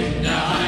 Now.